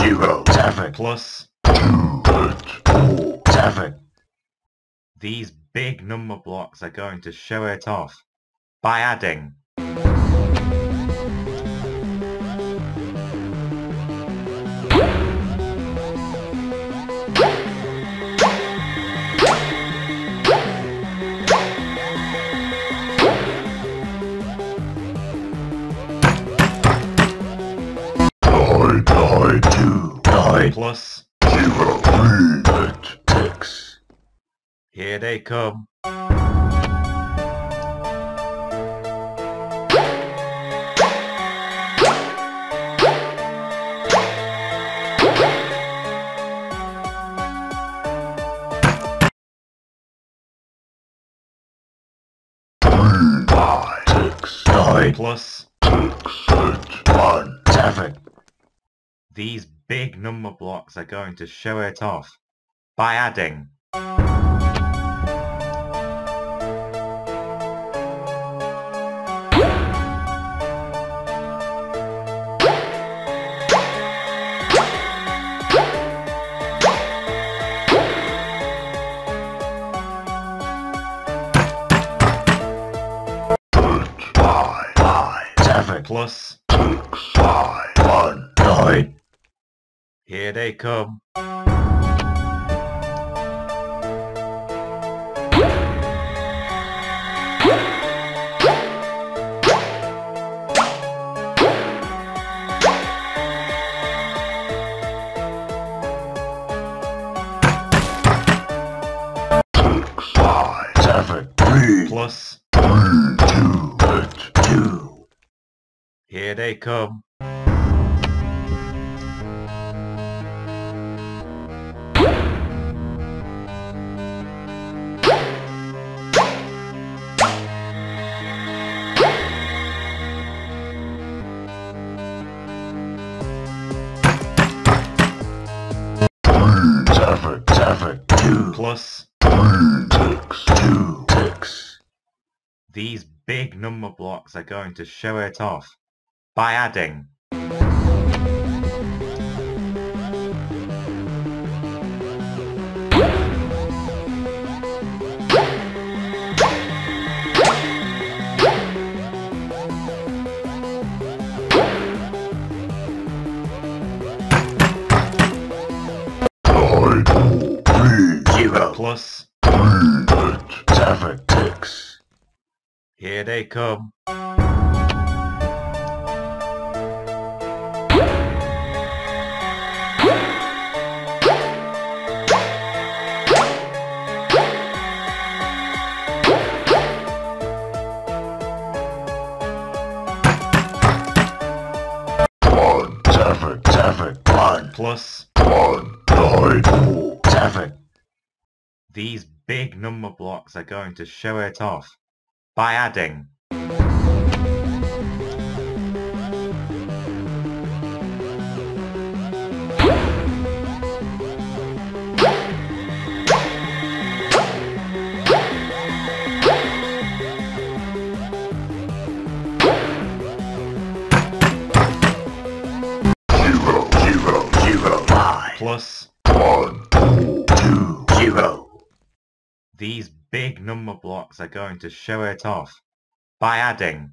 zero. Seven. Plus two eight four. seven. These big number blocks are going to show it off by adding plus zero, three, eight, six. here they come. Three, five, six, nine, plus six, eight, one, seven. these big number blocks are going to show it off by adding Eight, five, five, seven, plus six, five, one, nine. Here they come. Six, five, seven, three, plus three, two, eight, two. here they come. Plus six, two, these big number blocks are going to show it off by adding plus three, eight, seven, six. here they come. One, seven, seven, one, plus one, nine, four, seven. These big number blocks are going to show it off by adding plus one, four, two, zero. These big number blocks are going to show it off by adding